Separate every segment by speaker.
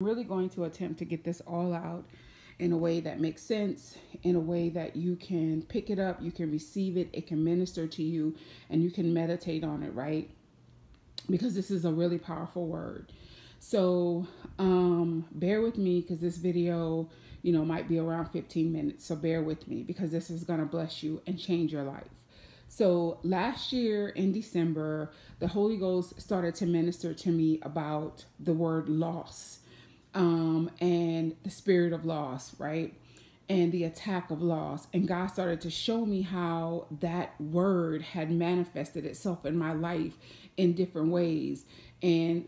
Speaker 1: really going to attempt to get this all out in a way that makes sense, in a way that you can pick it up, you can receive it, it can minister to you, and you can meditate on it, right? Because this is a really powerful word. So, um, bear with me because this video, you know, might be around 15 minutes. So, bear with me because this is going to bless you and change your life. So, last year in December, the Holy Ghost started to minister to me about the word loss um, and the spirit of loss, right? And the attack of loss. And God started to show me how that word had manifested itself in my life in different ways and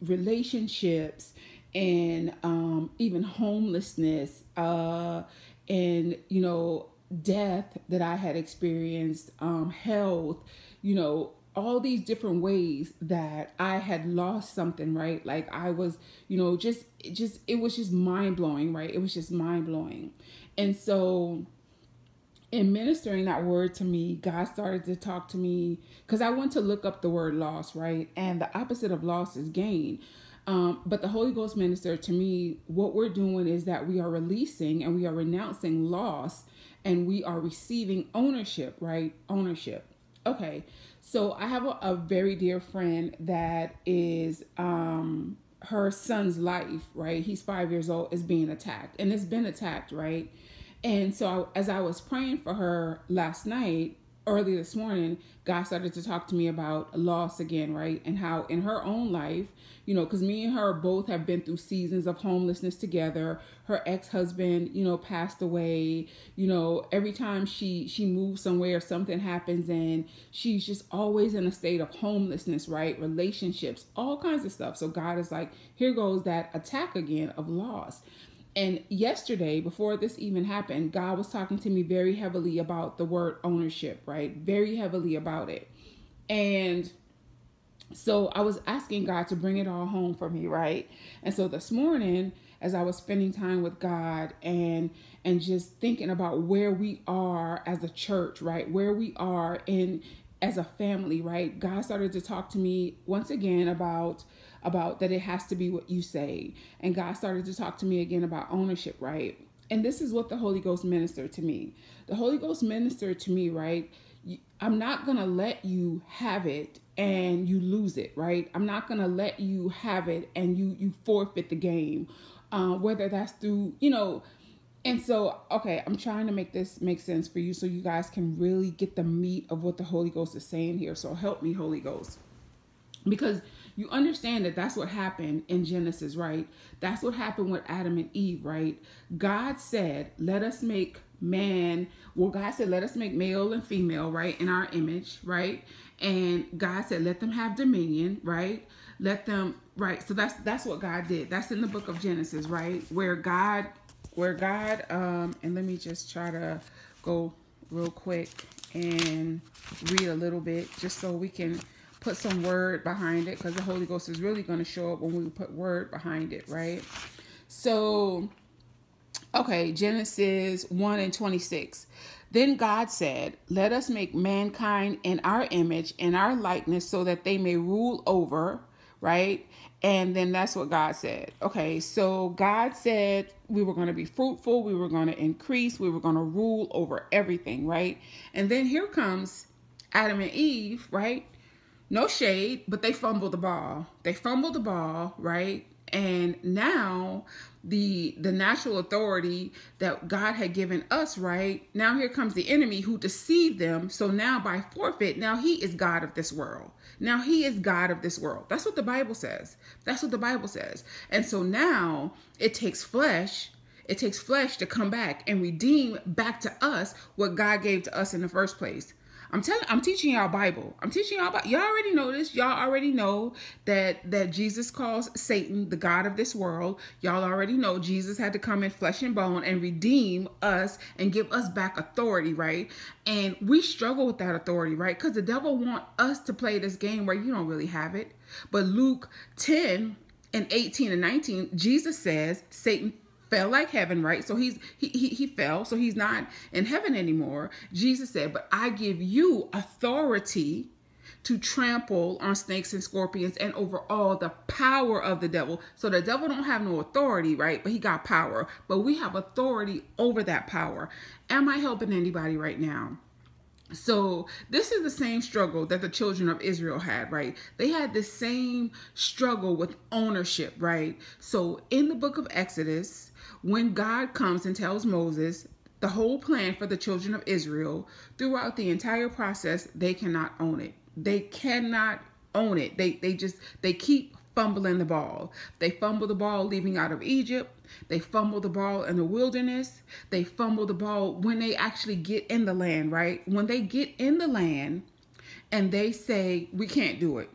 Speaker 1: relationships and um, even homelessness uh, and, you know, death that I had experienced, um, health, you know, all these different ways that I had lost something, right? Like I was, you know, just just it was just mind blowing, right? It was just mind blowing. And so in ministering that word to me, God started to talk to me because I went to look up the word loss, right? And the opposite of loss is gain. Um, but the Holy Ghost ministered to me, what we're doing is that we are releasing and we are renouncing loss and we are receiving ownership, right? Ownership. Okay, so I have a, a very dear friend that is um her son's life, right? He's five years old, is being attacked, and it's been attacked, right? And so as I was praying for her last night, early this morning, God started to talk to me about loss again, right? And how in her own life, you know, because me and her both have been through seasons of homelessness together. Her ex-husband, you know, passed away. You know, every time she she moves somewhere, or something happens, and she's just always in a state of homelessness, right? Relationships, all kinds of stuff. So God is like, here goes that attack again of loss. And yesterday, before this even happened, God was talking to me very heavily about the word ownership, right? Very heavily about it. And so I was asking God to bring it all home for me, right? And so this morning, as I was spending time with God and and just thinking about where we are as a church, right? Where we are in as a family, right? God started to talk to me once again about about that it has to be what you say. And God started to talk to me again about ownership, right? And this is what the Holy Ghost ministered to me. The Holy Ghost ministered to me, right? I'm not going to let you have it and you lose it, right? I'm not going to let you have it and you you forfeit the game. Uh, whether that's through, you know, and so, okay, I'm trying to make this make sense for you so you guys can really get the meat of what the Holy Ghost is saying here. So help me, Holy Ghost. Because you understand that that's what happened in Genesis, right? That's what happened with Adam and Eve, right? God said, let us make man, well, God said, let us make male and female, right, in our image, right? And God said, let them have dominion, right? Let them, right? So that's that's what God did. That's in the book of Genesis, right? Where God, where God, um, and let me just try to go real quick and read a little bit just so we can put some word behind it because the Holy Ghost is really going to show up when we put word behind it, right? So, okay, Genesis 1 and 26. Then God said, Let us make mankind in our image, in our likeness, so that they may rule over, right? And then that's what God said. Okay, so God said we were going to be fruitful, we were going to increase, we were going to rule over everything, right? And then here comes Adam and Eve, right? no shade, but they fumbled the ball. They fumbled the ball, right? And now the the natural authority that God had given us, right? Now here comes the enemy who deceived them. So now by forfeit, now he is God of this world. Now he is God of this world. That's what the Bible says. That's what the Bible says. And so now it takes flesh it takes flesh to come back and redeem back to us what God gave to us in the first place. I'm telling I'm teaching y'all Bible. I'm teaching y'all about y'all already know this. Y'all already know that that Jesus calls Satan the God of this world. Y'all already know Jesus had to come in flesh and bone and redeem us and give us back authority, right? And we struggle with that authority, right? Because the devil want us to play this game where you don't really have it. But Luke 10 and 18 and 19, Jesus says Satan fell like heaven, right? So he's he, he he fell, so he's not in heaven anymore. Jesus said, "But I give you authority to trample on snakes and scorpions and over all the power of the devil. So the devil don't have no authority, right? But he got power. But we have authority over that power. Am I helping anybody right now? So this is the same struggle that the children of Israel had, right? They had the same struggle with ownership, right? So in the book of Exodus, when God comes and tells Moses the whole plan for the children of Israel, throughout the entire process, they cannot own it. They cannot own it. They they just they keep fumbling the ball. They fumble the ball leaving out of Egypt. They fumble the ball in the wilderness. They fumble the ball when they actually get in the land, right? When they get in the land and they say, we can't do it.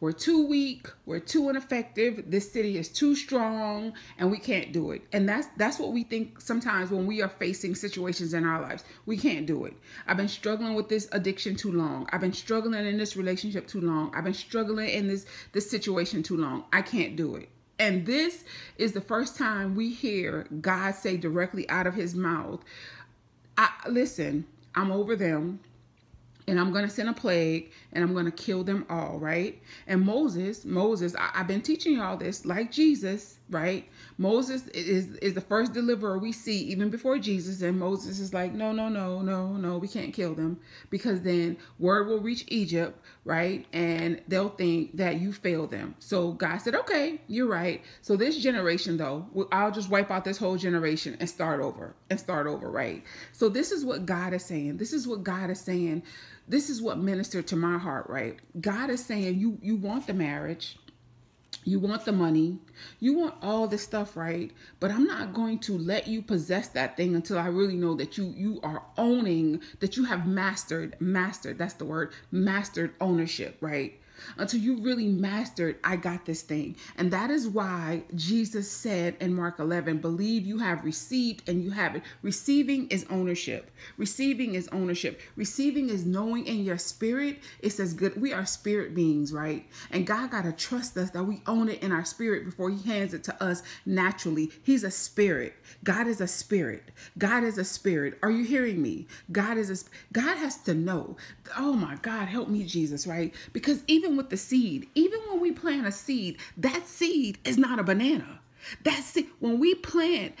Speaker 1: We're too weak, we're too ineffective, this city is too strong, and we can't do it. And that's that's what we think sometimes when we are facing situations in our lives. We can't do it. I've been struggling with this addiction too long. I've been struggling in this relationship too long. I've been struggling in this this situation too long. I can't do it. And this is the first time we hear God say directly out of his mouth, I, listen, I'm over them and I'm going to send a plague and I'm going to kill them all, right? And Moses, Moses, I, have been teaching y'all this, like Jesus, right? Moses is is the first deliverer we see even before Jesus, and Moses is like, no, no, no, no, no, we can't kill them because then word will reach Egypt, right? And they'll think that you failed them. So God said, okay, you're right. So this generation, though, I'll just wipe out this whole generation and start over and start over, right? So this is what God is saying. This is what God is saying. This is what ministered to my heart, right? God is saying you you want the marriage you want the money, you want all this stuff, right? But I'm not going to let you possess that thing until I really know that you you are owning, that you have mastered, mastered, that's the word, mastered ownership, right? Until you really mastered, I got this thing. And that is why Jesus said in Mark 11, believe you have received and you have it. Receiving is ownership. Receiving is ownership. Receiving is knowing in your spirit. It says good. We are spirit beings, right? And God got to trust us that we own it in our spirit before he hands it to us naturally. He's a spirit. God is a spirit. God is a spirit. Are you hearing me? God is a God has to know. Oh my God, help me Jesus, right? Because even with the seed, even when we plant a seed, that seed is not a banana. That seed, when we plant,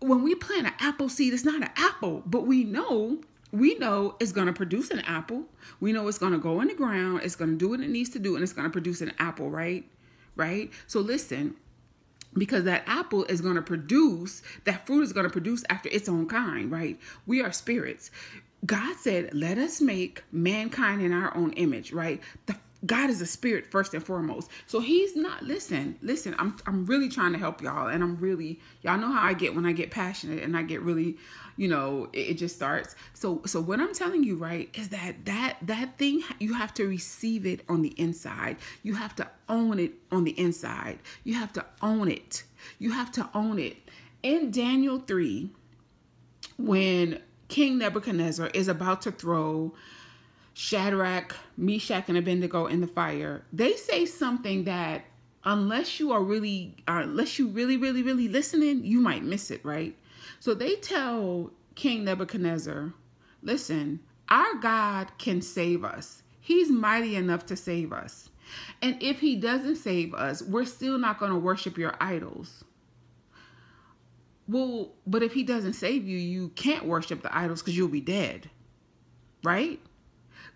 Speaker 1: when we plant an apple seed, it's not an apple, but we know we know it's going to produce an apple. We know it's going to go in the ground. It's going to do what it needs to do, and it's going to produce an apple, right? Right? So listen, because that apple is going to produce, that fruit is going to produce after its own kind, right? We are spirits. God said, let us make mankind in our own image, right? The God is a spirit first and foremost. So he's not listen, listen, I'm I'm really trying to help y'all and I'm really y'all know how I get when I get passionate and I get really, you know, it, it, just starts. So so what I'm telling you, right, is that that that thing you have to receive it on the inside. You have to own it on the inside. You have to own it. You have to own it. In Daniel 3 when King Nebuchadnezzar is about to throw Shadrach, Meshach, and Abednego in the fire, they say something that unless you are really, uh, unless you really, really, really listening, you might miss it, right? So they tell King Nebuchadnezzar, listen, our God can save us. He's mighty enough to save us. And if he doesn't save us, we're still not going to worship your idols. Well, but if he doesn't save you, you can't worship the idols because you'll be dead. Right?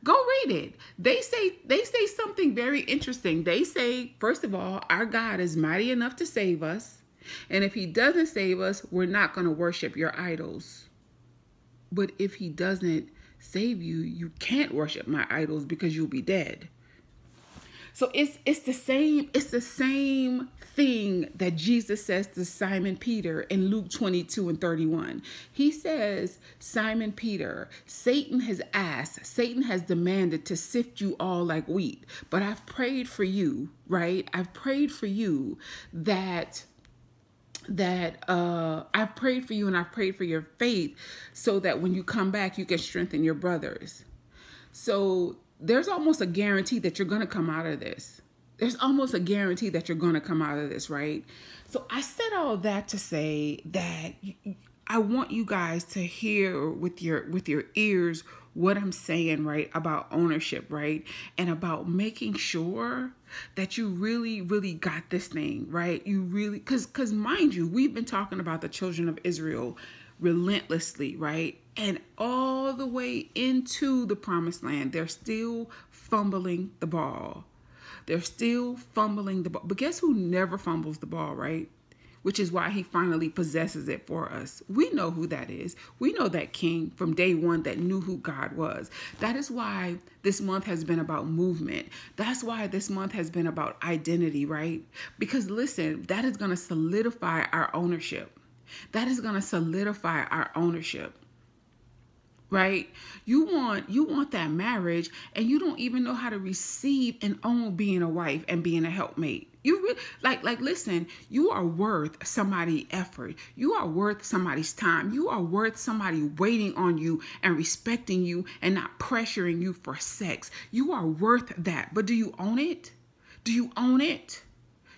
Speaker 1: Go read it. They say they say something very interesting. They say, first of all, our God is mighty enough to save us. And if he doesn't save us, we're not going to worship your idols. But if he doesn't save you, you can't worship my idols because you'll be dead. So it's it's the same it's the same thing that Jesus says to Simon Peter in Luke 22 and 31. He says, Simon Peter, Satan has asked, Satan has demanded to sift you all like wheat, but I've prayed for you, right? I've prayed for you that that uh I've prayed for you and I've prayed for your faith so that when you come back you can strengthen your brothers. So there's almost a guarantee that you're going to come out of this. There's almost a guarantee that you're going to come out of this, right? So I said all that to say that I want you guys to hear with your with your ears what I'm saying, right, about ownership, right, and about making sure that you really, really got this thing, right? You really, because, because mind you, we've been talking about the children of Israel relentlessly, right? And all the way into the promised land, they're still fumbling the ball. They're still fumbling the ball. But guess who never fumbles the ball, right? Which is why he finally possesses it for us. We know who that is. We know that king from day one that knew who God was. That is why this month has been about movement. That's why this month has been about identity, right? Because listen, that is going to solidify our ownership. That is going to solidify our ownership right? You want you want that marriage and you don't even know how to receive and own being a wife and being a helpmate. You really like like listen you are worth somebody effort. You are worth somebody's time. You are worth somebody waiting on you and respecting you and not pressuring you for sex. You are worth that. But do you own it? Do you own it?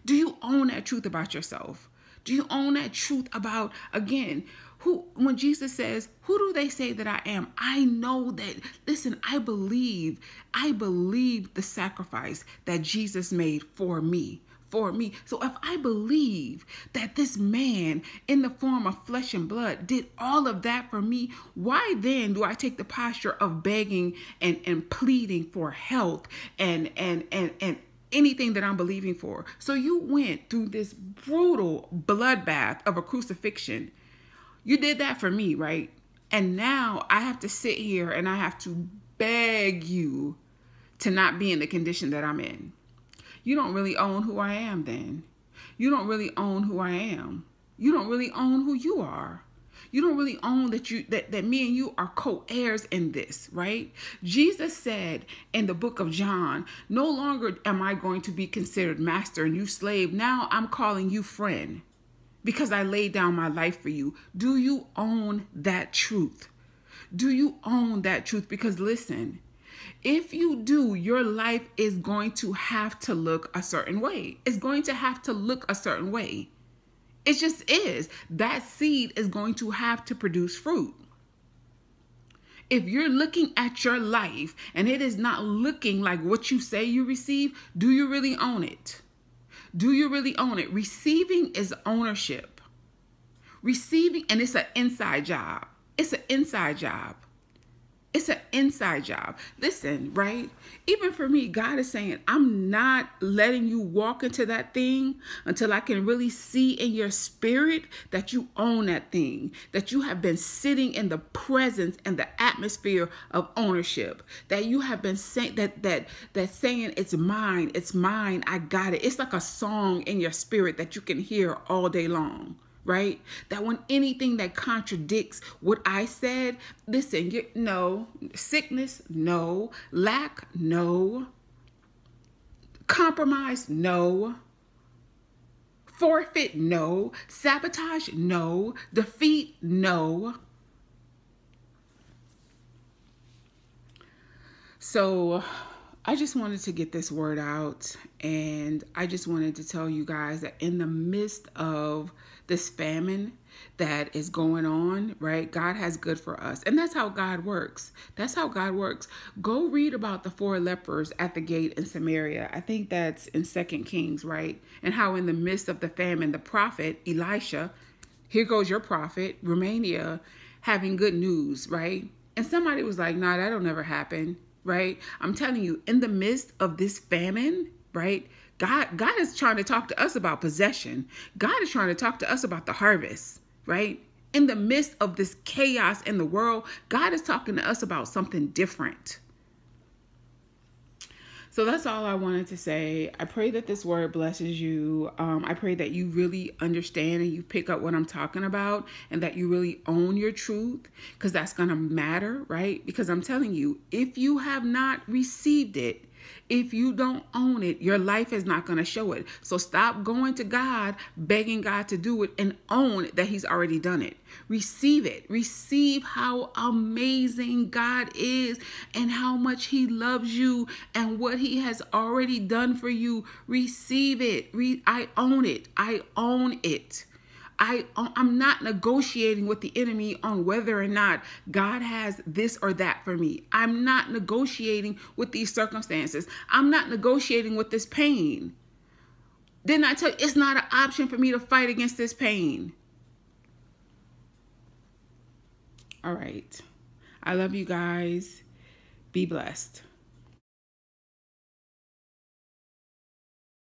Speaker 1: Do you own that truth about yourself? Do you own that truth about again who when Jesus says, "Who do they say that I am?" I know that listen, I believe, I believe the sacrifice that Jesus made for me for me. So if I believe that this man in the form of flesh and blood did all of that for me, why then do I take the posture of begging and, and pleading for health and and and and anything that I'm believing for? So you went through this brutal bloodbath of a crucifixion you did that for me, right? And now I have to sit here and I have to beg you to not be in the condition that I'm in. You don't really own who I am then. You don't really own who I am. You don't really own who you are. You don't really own that you that, that me and you are co-heirs in this, right? Jesus said in the book of John, no longer am I going to be considered master and you slave. Now I'm calling you friend because I laid down my life for you. Do you own that truth? Do you own that truth? Because listen, if you do, your life is going to have to look a certain way. It's going to have to look a certain way. It just is. That seed is going to have to produce fruit. If you're looking at your life and it is not looking like what you say you receive, do you really own it? Do you really own it? Receiving is ownership. Receiving, and it's an inside job. It's an inside job. It's an inside job. Listen, right? Even for me, God is saying, I'm not letting you walk into that thing until I can really see in your spirit that you own that thing, that you have been sitting in the presence and the atmosphere of ownership, that you have been saying that that that saying it's mine, it's mine, I got it. It's like a song in your spirit that you can hear all day long right? That when anything that contradicts what I said, listen, you, no, sickness, no, lack, no, compromise, no, forfeit, no, sabotage, no, defeat, no. So, I just wanted to get this word out, and I just wanted to tell you guys that in the midst of this famine that is going on, right? God has good for us. And that's how God works. That's how God works. Go read about the four lepers at the gate in Samaria. I think that's in Second Kings, right? And how in the midst of the famine, the prophet Elisha, here goes your prophet, Rumania, having good news, right? And somebody was like, nah, that'll never happen, right? I'm telling you, in the midst of this famine, right? God, God is trying to talk to us about possession. God is trying to talk to us about the harvest, right? In the midst of this chaos in the world, God is talking to us about something different. So that's all I wanted to say. I pray that this word blesses you. Um, I pray that you really understand and you pick up what I'm talking about and that you really own your truth because that's going to matter, right? Because I'm telling you, if you have not received it, if you don't own it, your life is not going to show it. So stop going to God, begging God to do it, and own that He's already done it. Receive it. Receive how amazing God is and how much He loves you and what He has already done for you. Receive it. Re- I own it. I own it. I um, I'm not negotiating with the enemy on whether or not God has this or that for me. I'm not negotiating with these circumstances. I'm not negotiating with this pain. Didn't I tell you it's not an option for me to fight against this pain? All right. I love you guys. Be blessed.